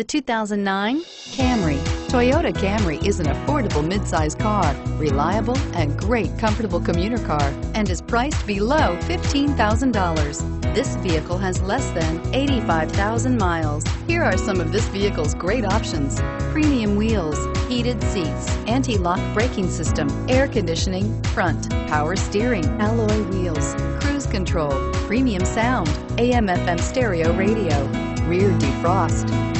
The 2009 Camry. Toyota Camry is an affordable midsize car, reliable and great comfortable commuter car, and is priced below $15,000. This vehicle has less than 85,000 miles. Here are some of this vehicle's great options. Premium wheels, heated seats, anti-lock braking system, air conditioning, front, power steering, alloy wheels, cruise control, premium sound, AM FM stereo radio, rear defrost.